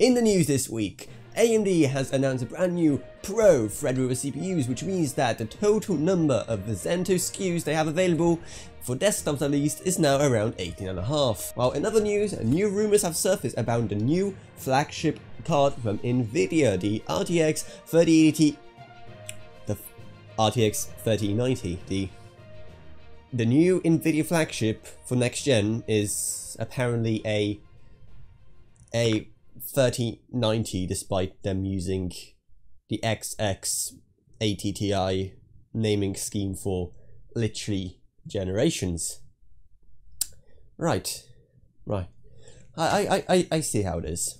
In the news this week, AMD has announced a brand new Pro Threadripper CPUs, which means that the total number of the Zen2 SKUs they have available, for desktops at least, is now around 18.5. While in other news, new rumors have surfaced about the new flagship card from Nvidia, the RTX 3080 the RTX 3090, the the new Nvidia flagship for next gen is apparently a a 3090 despite them using the XX 80 Ti naming scheme for literally generations. Right, right. I, I, I, I see how it is.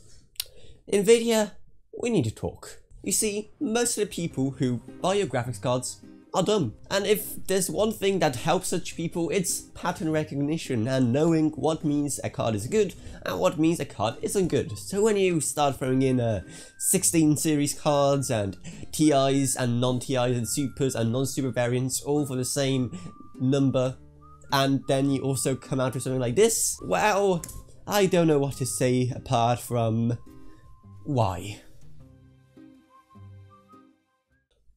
Nvidia, we need to talk. You see, most of the people who buy your graphics cards are dumb. And if there's one thing that helps such people, it's pattern recognition and knowing what means a card is good and what means a card isn't good. So when you start throwing in uh, 16 series cards and TIs and non-TIs and supers and non-super variants all for the same number, and then you also come out with something like this, well, I don't know what to say apart from why.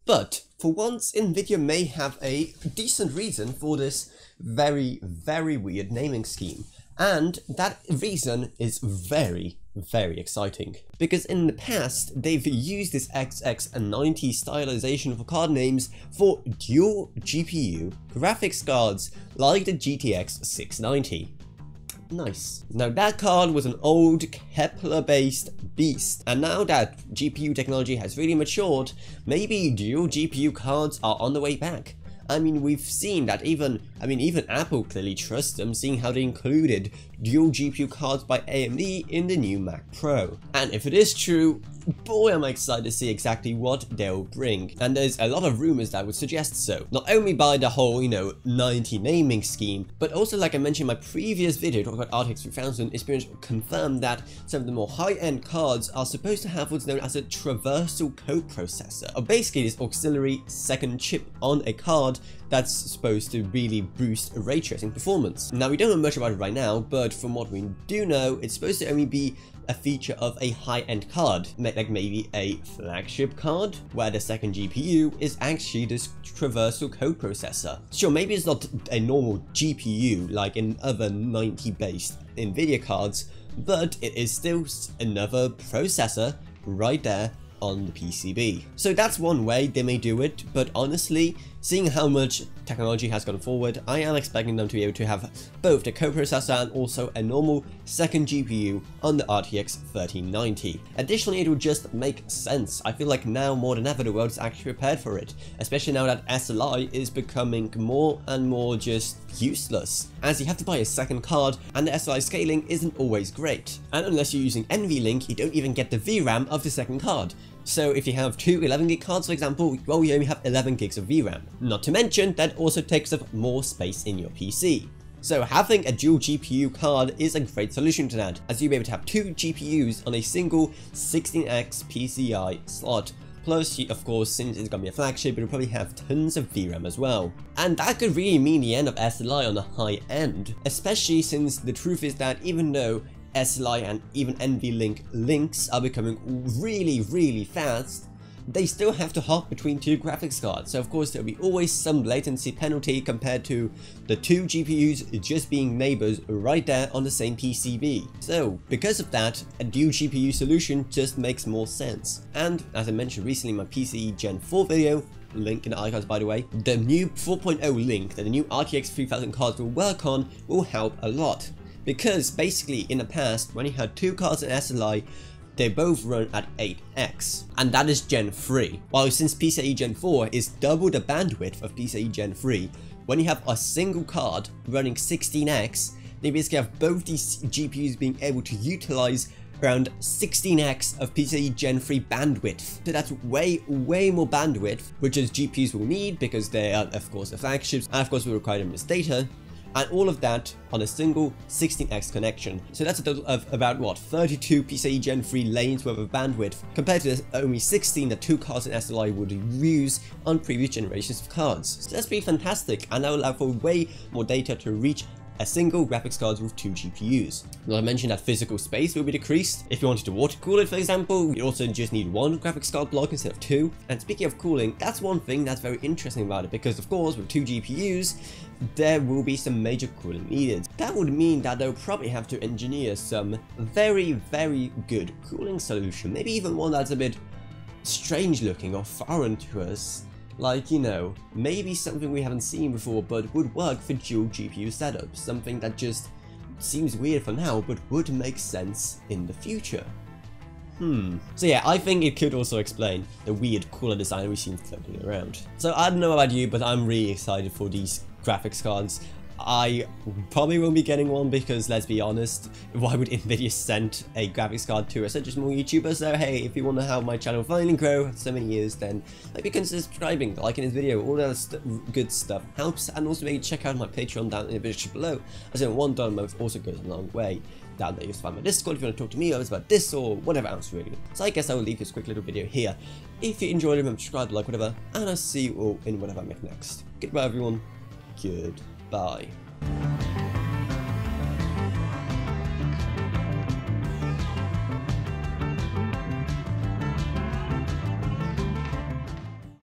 But for once, Nvidia may have a decent reason for this very, very weird naming scheme. And that reason is very, very exciting. Because in the past, they've used this XX90 stylization for card names for dual GPU graphics cards like the GTX 690. Nice. Now that card was an old Kepler based beast and now that GPU technology has really matured, maybe dual GPU cards are on the way back. I mean, we've seen that even, I mean, even Apple clearly trusts them, seeing how they included dual GPU cards by AMD in the new Mac Pro. And if it is true, boy am I excited to see exactly what they'll bring. And there's a lot of rumors that would suggest so. Not only by the whole, you know, 90 naming scheme, but also like I mentioned in my previous video talking about RTX 3000, it's been confirmed that some of the more high-end cards are supposed to have what's known as a traversal coprocessor, or uh, basically this auxiliary second chip on a card that's supposed to really boost ray tracing performance. Now we don't know much about it right now, but from what we do know, it's supposed to only be a feature of a high-end card, like maybe a flagship card, where the second GPU is actually this traversal coprocessor. Sure, maybe it's not a normal GPU like in other 90-based NVIDIA cards, but it is still another processor right there on the PCB. So that's one way they may do it, but honestly, seeing how much technology has gone forward, I am expecting them to be able to have both the coprocessor and also a normal second GPU on the RTX 3090. Additionally, it will just make sense. I feel like now more than ever the world is actually prepared for it, especially now that SLI is becoming more and more just useless, as you have to buy a second card and the SLI scaling isn't always great. And unless you're using NVLink, you don't even get the VRAM of the second card. So if you have two 11 gig cards for example, well you only have 11 gigs of VRAM. Not to mention that also takes up more space in your PC. So having a dual GPU card is a great solution to that, as you'll be able to have two GPUs on a single 16x PCI slot Plus, of course, since it's gonna be a flagship, it'll probably have tons of VRAM as well. And that could really mean the end of SLI on the high end, especially since the truth is that even though SLI and even NVLink links are becoming really, really fast, they still have to hop between two graphics cards, so of course there'll be always some latency penalty compared to the two GPUs just being neighbors right there on the same PCB. So because of that, a dual GPU solution just makes more sense. And as I mentioned recently in my PCIe Gen 4 video, link in the icons by the way, the new 4.0 link that the new RTX 3000 cards will work on will help a lot. Because basically in the past, when you had two cards in SLI, they both run at 8x, and that is Gen 3. While since PCIe Gen 4 is double the bandwidth of PCIe Gen 3, when you have a single card running 16x, they basically have both these GPUs being able to utilize around 16x of PCIe Gen 3 bandwidth. So that's way, way more bandwidth, which is GPUs will need because they are, of course, the flagships, and of course will require them as data, and all of that on a single 16x connection. So that's a total of about what 32 PCIe Gen 3 lanes worth of bandwidth compared to only 16 that two cards in SLI would use on previous generations of cards. So that's pretty fantastic and that will allow for way more data to reach a single graphics card with two GPUs. Now I mentioned that physical space will be decreased. If you wanted to water cool it, for example, you'd also just need one graphics card block instead of two. And speaking of cooling, that's one thing that's very interesting about it, because of course, with two GPUs, there will be some major cooling needed. That would mean that they'll probably have to engineer some very, very good cooling solution, maybe even one that's a bit strange looking or foreign to us. Like, you know, maybe something we haven't seen before but would work for dual GPU setups, something that just seems weird for now but would make sense in the future. Hmm. So yeah, I think it could also explain the weird cooler design we've seen floating around. So I don't know about you, but I'm really excited for these graphics cards. I probably won't be getting one because let's be honest, why would Nvidia send a graphics card to a such a small YouTuber? So hey, if you want to help my channel finally grow so many years, then maybe consider subscribing, liking this video, all that st good stuff helps, and also maybe check out my Patreon down in the description below, as in one dollar month also goes a long way. Down there you find my Discord if you want to talk to me about this or whatever else really. So I guess I will leave this quick little video here. If you enjoyed it, remember to subscribe, like, whatever, and I'll see you all in whatever I make next. Goodbye everyone. Bye.